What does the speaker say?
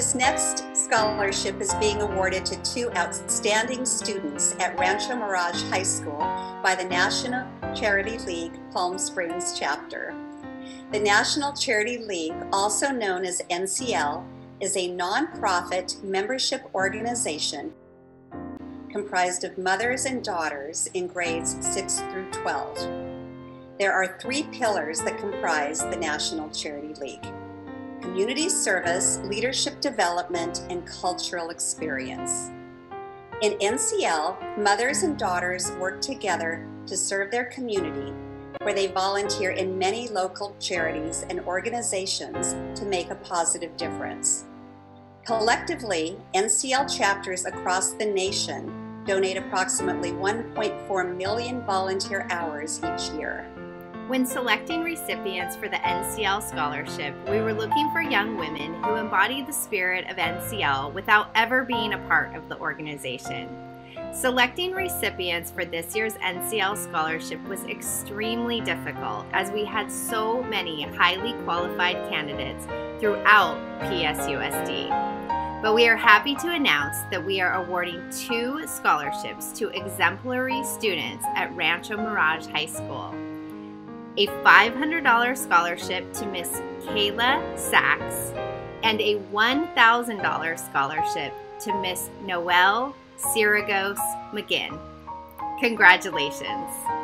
Hi. This next scholarship is being awarded to two outstanding students at Rancho Mirage High School by the National Charity League Palm Springs chapter. The National Charity League, also known as NCL, is a nonprofit membership organization comprised of mothers and daughters in grades 6 through 12. There are three pillars that comprise the National Charity League community service, leadership development, and cultural experience. In NCL, mothers and daughters work together to serve their community, where they volunteer in many local charities and organizations to make a positive difference. Collectively, NCL chapters across the nation donate approximately 1.4 million volunteer hours each year. When selecting recipients for the NCL scholarship, we were looking for young women who embodied the spirit of NCL without ever being a part of the organization. Selecting recipients for this year's NCL scholarship was extremely difficult as we had so many highly qualified candidates throughout PSUSD. But we are happy to announce that we are awarding two scholarships to exemplary students at Rancho Mirage High School a $500 scholarship to Miss Kayla Sachs, and a $1,000 scholarship to Miss Noelle Siragos McGinn. Congratulations!